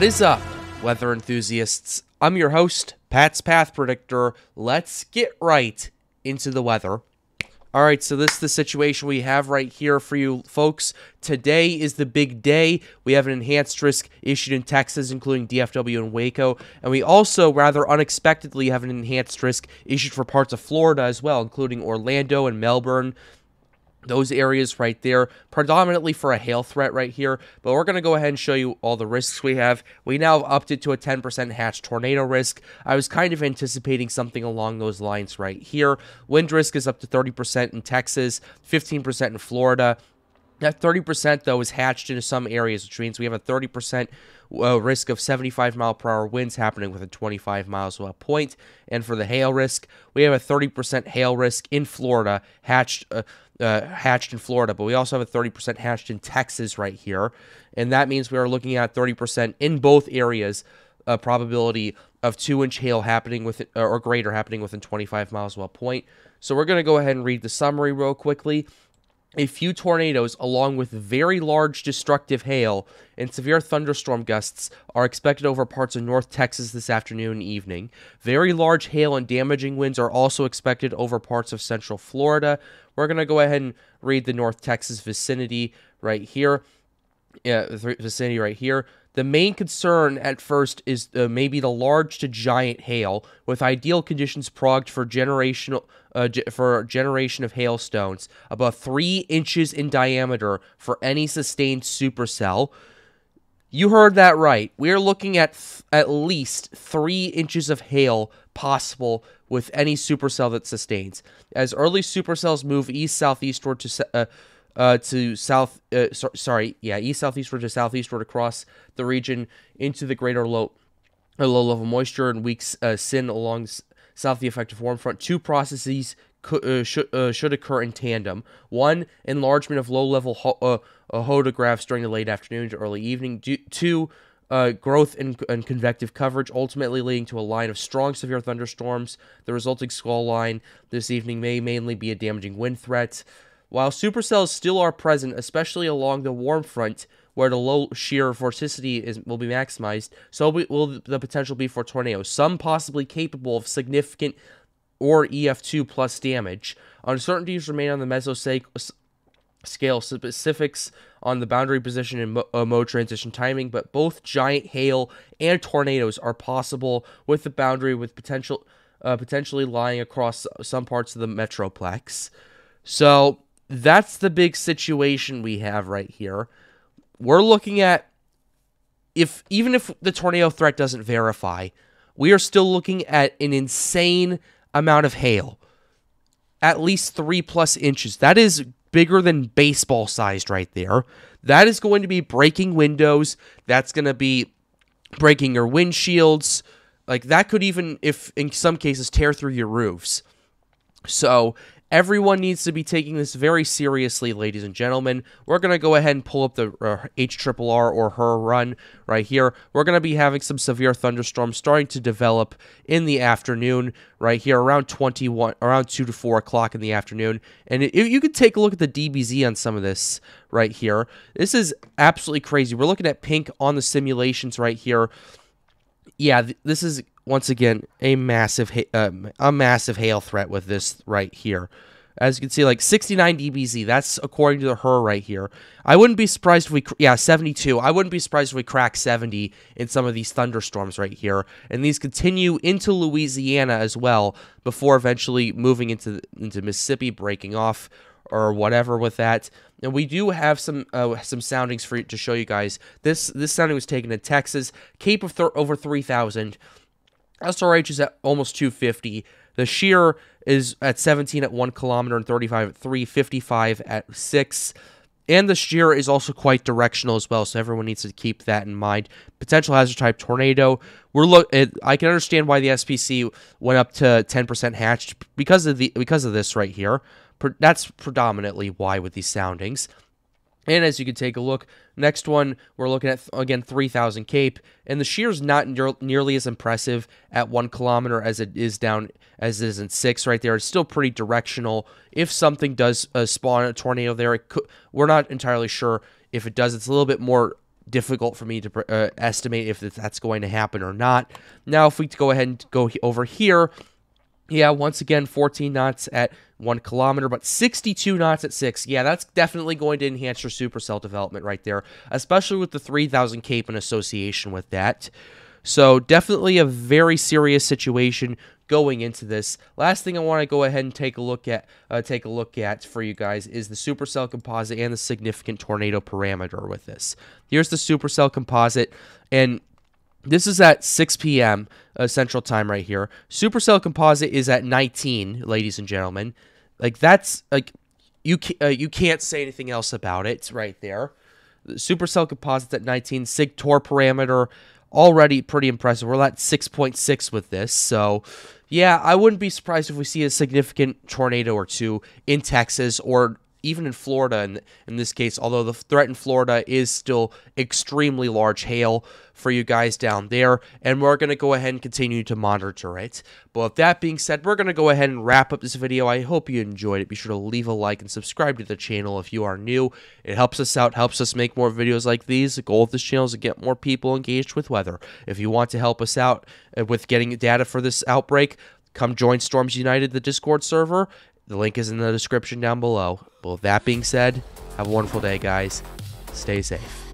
What is up, weather enthusiasts? I'm your host, Pat's Path Predictor. Let's get right into the weather. All right, so this is the situation we have right here for you folks. Today is the big day. We have an enhanced risk issued in Texas, including DFW and Waco. And we also, rather unexpectedly, have an enhanced risk issued for parts of Florida as well, including Orlando and Melbourne those areas right there, predominantly for a hail threat right here. But we're going to go ahead and show you all the risks we have. We now upped it to a 10% hatch tornado risk. I was kind of anticipating something along those lines right here. Wind risk is up to 30% in Texas, 15% in Florida. That 30% though is hatched into some areas, which means we have a 30% uh, risk of 75 mile per hour winds happening within 25 miles of a point. And for the hail risk, we have a 30% hail risk in Florida, hatched uh, uh, hatched in Florida, but we also have a 30% hatched in Texas right here. And that means we are looking at 30% in both areas a probability of two inch hail happening with or greater happening within 25 miles of a point. So we're going to go ahead and read the summary real quickly. A few tornadoes, along with very large destructive hail and severe thunderstorm gusts, are expected over parts of North Texas this afternoon and evening. Very large hail and damaging winds are also expected over parts of central Florida. We're going to go ahead and read the North Texas vicinity right here. Yeah, vicinity right here. The main concern at first is uh, maybe the large to giant hail, with ideal conditions progged for generational uh, for a generation of hailstones, about three inches in diameter for any sustained supercell. You heard that right. We are looking at th- at least three inches of hail possible with any supercell that sustains. As early supercells move east southeastward to uh, uh, to south, uh, so, sorry, yeah, east southeastward to southeastward across the region into the greater low, uh, low level moisture and weak uh, CIN along south of the effective warm front. Two processes uh, should, uh, should occur in tandem. One, enlargement of low level ho- uh, uh, hodographs during the late afternoon to early evening. two, uh, growth in, in, convective coverage, ultimately leading to a line of strong, severe thunderstorms. The resulting squall line this evening may mainly be a damaging wind threat. While supercells still are present, especially along the warm front, where the low shear vorticity is will be maximized, so will the potential be for tornadoes. Some possibly capable of significant or EF2 plus damage. Uncertainties remain on the mesoscale scale specifics on the boundary position and mo- uh, mode transition timing, but both giant hail and tornadoes are possible with the boundary with potential uh, potentially lying across some parts of the metroplex. So that's the big situation we have right here. We're looking at if even if the tornado threat doesn't verify, we are still looking at an insane amount of hail. At least three plus inches. That is bigger than baseball sized right there. That is going to be breaking windows. That's going to be breaking your windshields. Like that could even, if in some cases, tear through your roofs. So Everyone needs to be taking this very seriously, ladies and gentlemen. We're going to go ahead and pull up the uh, HRRR or her run right here. We're going to be having some severe thunderstorms starting to develop in the afternoon right here around 21, around 2 to 4 o'clock in the afternoon. And if you could take a look at the DBZ on some of this right here, this is absolutely crazy. We're looking at pink on the simulations right here. Yeah, th this is once again a massive uh, a massive hail threat with this right here. As you can see, like 69 dBz. That's according to the HRRR right here. I wouldn't be surprised if we, yeah, 72. I wouldn't be surprised if we crack 70 in some of these thunderstorms right here. And these continue into Louisiana as well before eventually moving into into Mississippi, breaking off or whatever with that. And we do have some uh, some soundings for to show you guys. This this sounding was taken in Texas, Cape of over 3,000. SRH is at almost 250. The shear is at 17 at 1 kilometer and 35 at 3, 55 at 6. And the shear is also quite directional as well, so everyone needs to keep that in mind. Potential hazard type tornado. We're look. I can understand why the SPC went up to 10% hatched because of the because of this right here. That's predominantly why with these soundings. And as you can take a look, next one, we're looking at, again, 3,000 Cape. And the shear is not nearly as impressive at one kilometer as it is down, as it is in six right there. It's still pretty directional. If something does uh, spawn a tornado there, could, we're not entirely sure if it does. It's a little bit more difficult for me to uh, estimate if that's going to happen or not. Now, if we go ahead and go over here, yeah, once again, 14 knots at one kilometer, but 62 knots at six. Yeah, that's definitely going to enhance your supercell development right there, especially with the 3000 cape in association with that. So definitely a very serious situation going into this. Last thing I want to go ahead and take a look at, uh, take a look at for you guys is the supercell composite and the significant tornado parameter with this. Here's the supercell composite, and this is at 6 p.m. Uh, Central Time right here. Supercell Composite is at 19, ladies and gentlemen. Like that's like you uh, you can't say anything else about it right there. Supercell Composite at 19. Sig Tor parameter already pretty impressive. We're at 6.6 with this, so yeah, I wouldn't be surprised if we see a significant tornado or two in Texas or even in Florida in, in this case, although the threat in Florida is still extremely large hail for you guys down there, and we're going to go ahead and continue to monitor it. But with that being said, we're going to go ahead and wrap up this video. I hope you enjoyed it. Be sure to leave a like and subscribe to the channel if you are new. It helps us out, helps us make more videos like these. The goal of this channel is to get more people engaged with weather. If you want to help us out uh, with getting data for this outbreak, come join Storms United, the Discord server, the link is in the description down below. But with that being said, have a wonderful day, guys. Stay safe.